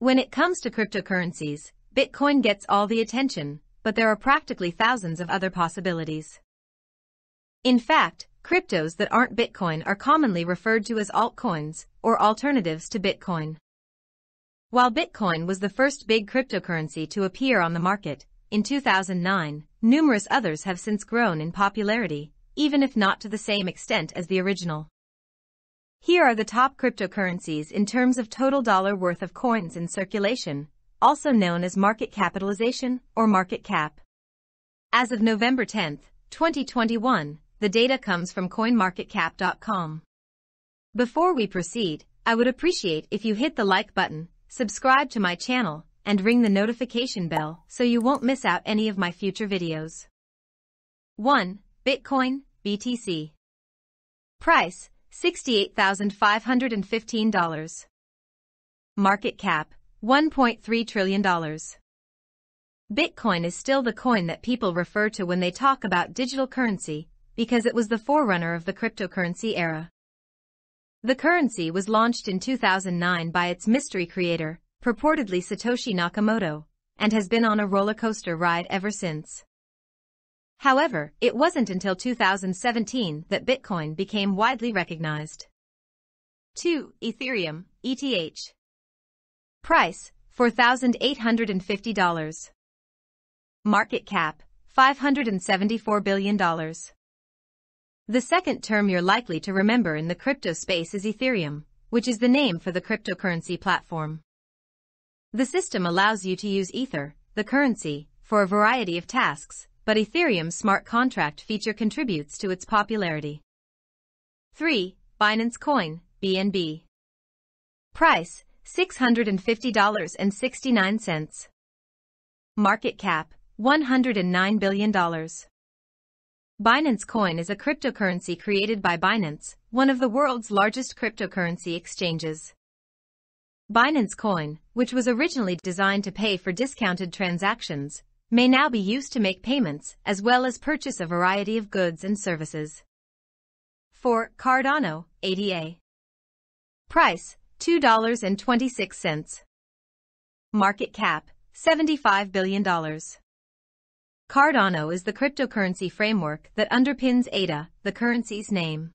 When it comes to cryptocurrencies, Bitcoin gets all the attention, but there are practically thousands of other possibilities. In fact, cryptos that aren't Bitcoin are commonly referred to as altcoins, or alternatives to Bitcoin. While Bitcoin was the first big cryptocurrency to appear on the market, in 2009, numerous others have since grown in popularity, even if not to the same extent as the original. Here are the top cryptocurrencies in terms of total dollar worth of coins in circulation, also known as market capitalization or market cap. As of November 10, 2021, the data comes from coinmarketcap.com. Before we proceed, I would appreciate if you hit the like button, subscribe to my channel, and ring the notification bell so you won't miss out any of my future videos. 1. Bitcoin, BTC. Price, $68,515. Market cap, $1.3 trillion. Bitcoin is still the coin that people refer to when they talk about digital currency because it was the forerunner of the cryptocurrency era. The currency was launched in 2009 by its mystery creator, purportedly Satoshi Nakamoto, and has been on a roller coaster ride ever since. However, it wasn't until 2017 that Bitcoin became widely recognized. 2. Ethereum, ETH. Price, $4,850. Market cap, $574 billion. The second term you're likely to remember in the crypto space is Ethereum, which is the name for the cryptocurrency platform. The system allows you to use Ether, the currency, for a variety of tasks, but Ethereum's smart contract feature contributes to its popularity. 3. Binance Coin, BNB. Price, $650.69. Market cap, $109 billion. Binance Coin is a cryptocurrency created by Binance, one of the world's largest cryptocurrency exchanges. Binance Coin, which was originally designed to pay for discounted transactions, may now be used to make payments as well as purchase a variety of goods and services. 4. Cardano, ADA. Price, $2.26. Market cap, $75 billion. Cardano is the cryptocurrency framework that underpins ADA, the currency's name.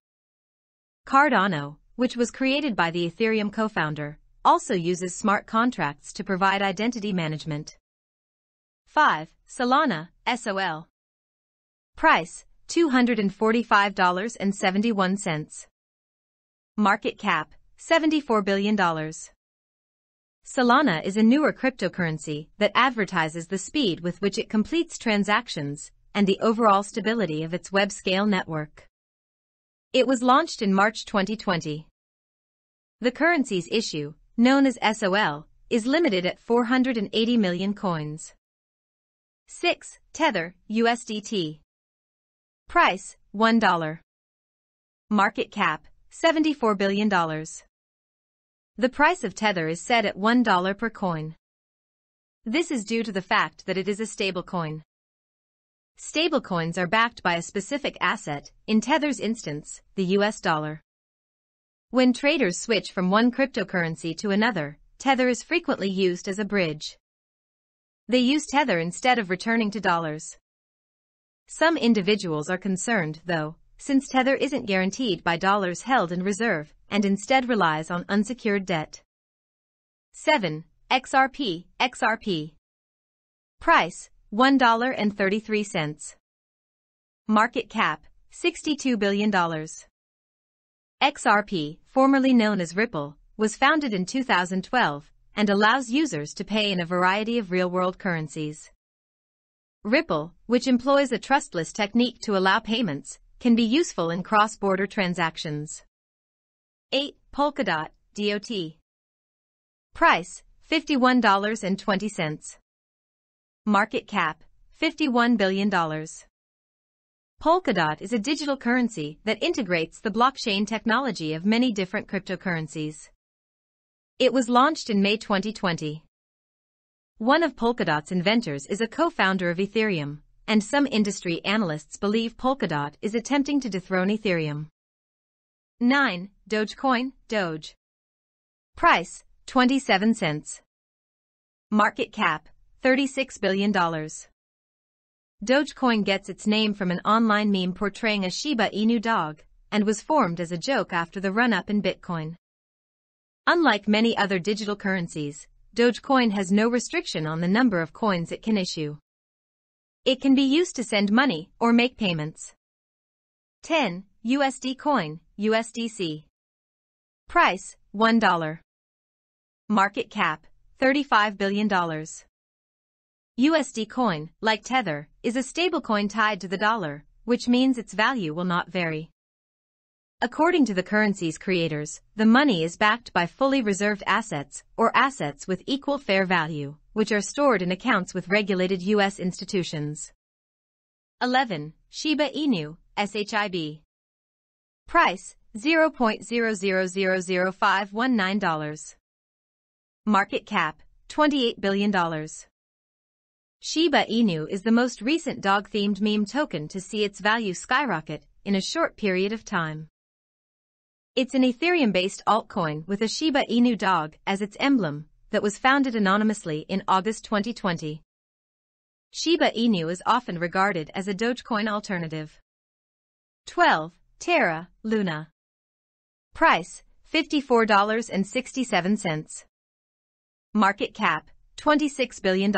Cardano, which was created by the Ethereum co-founder, also uses smart contracts to provide identity management. 5. Solana, SOL. Price, $245.71. Market cap, $74 billion. Solana is a newer cryptocurrency that advertises the speed with which it completes transactions and the overall stability of its web-scale network. It was launched in March 2020. The currency's issue, known as SOL, is limited at 480 million coins. 6. Tether, USDT. Price, $1. Market cap, $74 billion. The price of Tether is set at $1 per coin. This is due to the fact that it is a stablecoin. Stablecoins are backed by a specific asset, in Tether's instance, the US dollar. When traders switch from one cryptocurrency to another, Tether is frequently used as a bridge. They use Tether instead of returning to dollars. Some individuals are concerned, though, since Tether isn't guaranteed by dollars held in reserve and instead relies on unsecured debt. 7. XRP, XRP. Price, $1.33. Market cap, $62 billion. XRP, formerly known as Ripple, was founded in 2012 and allows users to pay in a variety of real-world currencies. Ripple, which employs a trustless technique to allow payments, can be useful in cross-border transactions. 8. Polkadot, DOT. Price, $51.20. Market cap, $51 billion. Polkadot is a digital currency that integrates the blockchain technology of many different cryptocurrencies. It was launched in May 2020. One of Polkadot's inventors is a co-founder of Ethereum, and some industry analysts believe Polkadot is attempting to dethrone Ethereum. 9. Dogecoin, Doge. Price, 27 cents. Market cap, $36 billion. Dogecoin gets its name from an online meme portraying a Shiba Inu dog and was formed as a joke after the run-up in Bitcoin. Unlike many other digital currencies, Dogecoin has no restriction on the number of coins it can issue. It can be used to send money or make payments. 10. USD coin, USDC. Price, $1. Market cap, $35 billion. USD coin, like Tether, is a stablecoin tied to the dollar, which means its value will not vary. According to the currency's creators, the money is backed by fully reserved assets or assets with equal fair value, which are stored in accounts with regulated U.S. institutions. 11. Shiba Inu, SHIB. Price, $0.00000519. Market cap, $28 billion. Shiba Inu is the most recent dog-themed meme token to see its value skyrocket in a short period of time. It's an Ethereum-based altcoin with a Shiba Inu dog as its emblem that was founded anonymously in August 2020. Shiba Inu is often regarded as a Dogecoin alternative. 12. Terra, Luna. Price, $54.67. Market cap, $26 billion.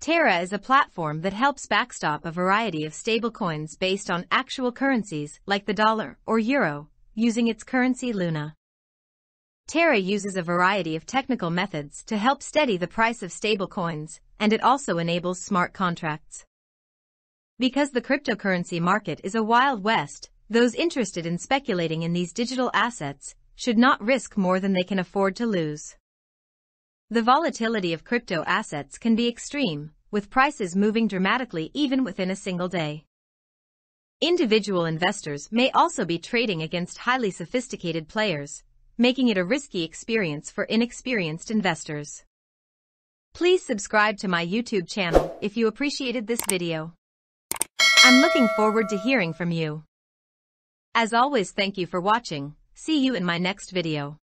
Terra is a platform that helps backstop a variety of stablecoins based on actual currencies like the dollar or euro, using its currency Luna. Terra uses a variety of technical methods to help steady the price of stablecoins, and it also enables smart contracts. Because the cryptocurrency market is a wild west, those interested in speculating in these digital assets should not risk more than they can afford to lose. The volatility of crypto assets can be extreme, with prices moving dramatically even within a single day. Individual investors may also be trading against highly sophisticated players, making it a risky experience for inexperienced investors. Please subscribe to my YouTube channel if you appreciated this video. I'm looking forward to hearing from you. As always thank you for watching, see you in my next video.